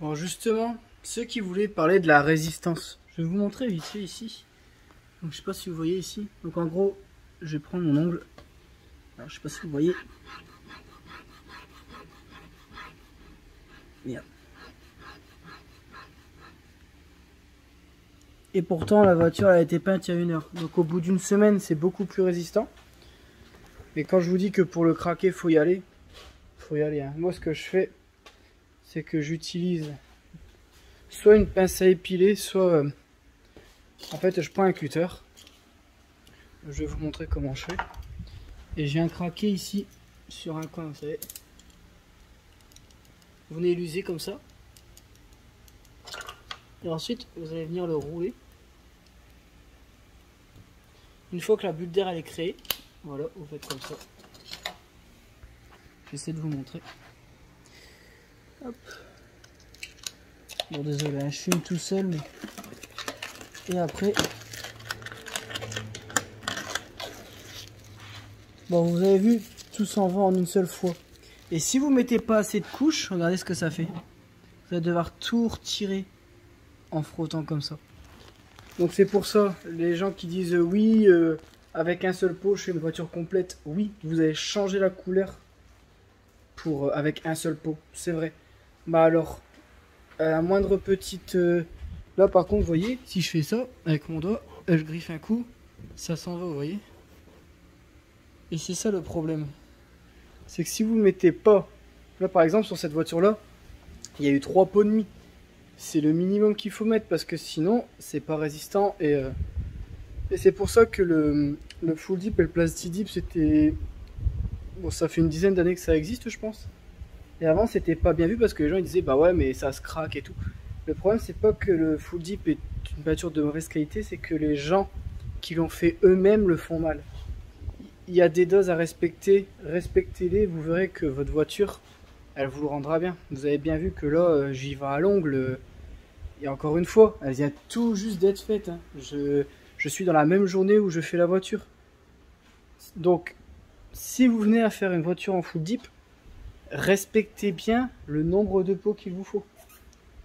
Bon, justement, ceux qui voulaient parler de la résistance, je vais vous montrer vite fait ici. Donc, je sais pas si vous voyez ici. Donc, en gros, je vais prendre mon ongle. Alors, je sais pas si vous voyez. Merde. Et pourtant, la voiture a été peinte il y a une heure. Donc, au bout d'une semaine, c'est beaucoup plus résistant. Mais quand je vous dis que pour le craquer, faut y aller, faut y aller. Hein. Moi, ce que je fais, c'est que j'utilise soit une pince à épiler, soit euh, en fait je prends un cutter. Je vais vous montrer comment je fais. Et j'ai un craqué ici sur un coin, vous savez. Vous venez l'user comme ça. Et ensuite, vous allez venir le rouler. Une fois que la bulle d'air elle est créée, voilà, vous faites comme ça. J'essaie de vous montrer. Hop. Bon désolé, hein, je fume tout seul mais... Et après... Bon vous avez vu, tout s'en va en une seule fois. Et si vous mettez pas assez de couches, regardez ce que ça fait. Vous allez devoir tout retirer en frottant comme ça. Donc c'est pour ça, les gens qui disent euh, oui, euh, avec un seul pot, je fais une voiture complète. Oui, vous allez changer la couleur pour, euh, avec un seul pot, c'est vrai. Bah alors, la moindre petite... Euh, là par contre, vous voyez, si je fais ça avec mon doigt, euh, je griffe un coup, ça s'en va, vous voyez Et c'est ça le problème. C'est que si vous mettez pas... Là par exemple, sur cette voiture-là, il y a eu trois pots de mie. C'est le minimum qu'il faut mettre parce que sinon, c'est pas résistant et... Et c'est pour ça que le, le full dip et le plastic dip, c'était Bon, ça fait une dizaine d'années que ça existe, je pense. Et avant, c'était pas bien vu parce que les gens ils disaient bah ouais, mais ça se craque et tout. Le problème, c'est pas que le full dip est une peinture de mauvaise qualité, c'est que les gens qui l'ont fait eux-mêmes le font mal. Il y a des doses à respecter, respectez-les, vous verrez que votre voiture, elle vous le rendra bien. Vous avez bien vu que là, euh, j'y vais à l'ongle. Et encore une fois, elle vient tout juste d'être faite. Hein. Je, je suis dans la même journée où je fais la voiture. Donc, si vous venez à faire une voiture en full dip, respectez bien le nombre de pots qu'il vous faut.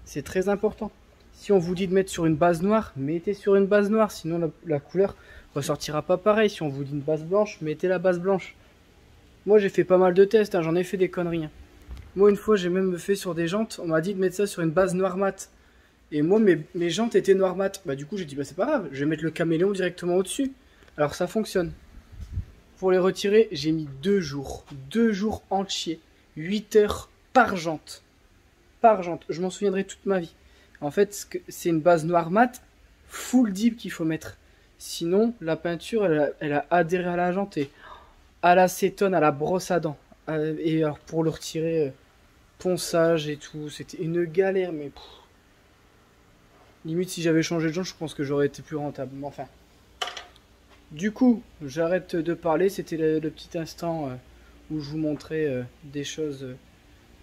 C'est très important. Si on vous dit de mettre sur une base noire, mettez sur une base noire, sinon la, couleur ressortira pas pareil. Si on vous dit une base blanche, mettez la base blanche. Moi j'ai fait pas mal de tests, hein, j'en ai fait des conneries. Hein. Moi une fois j'ai même fait sur des jantes, on m'a dit de mettre ça sur une base noire mat. Et moi mes, jantes étaient noires mat. Bah du coup j'ai dit bah c'est pas grave, je vais mettre le caméléon directement au-dessus. Alors ça fonctionne. Pour les retirer, j'ai mis deux jours. Deux jours entiers. 8 heures par jante. Par jante. Je m'en souviendrai toute ma vie. En fait, c'est une base noire mat, full deep qu'il faut mettre. Sinon, la peinture, elle a, adhéré à la jante et à l'acétone, à la brosse à dents. Euh, et alors, pour le retirer, euh, ponçage et tout, c'était une galère, mais... Limite, si j'avais changé de jante, je pense que j'aurais été plus rentable. Mais enfin... Du coup, j'arrête de parler. C'était le, le, petit instant euh, je vous montrais euh, des choses euh,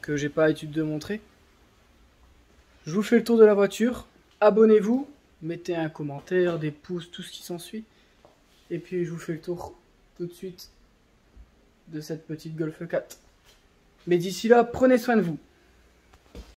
que j'ai pas l'habitude de montrer. Je vous fais le tour de la voiture. Abonnez-vous, mettez un commentaire, des pouces, tout ce qui s'ensuit. Et puis je vous fais le tour tout de suite de cette petite Golf 4. Mais d'ici là, prenez soin de vous.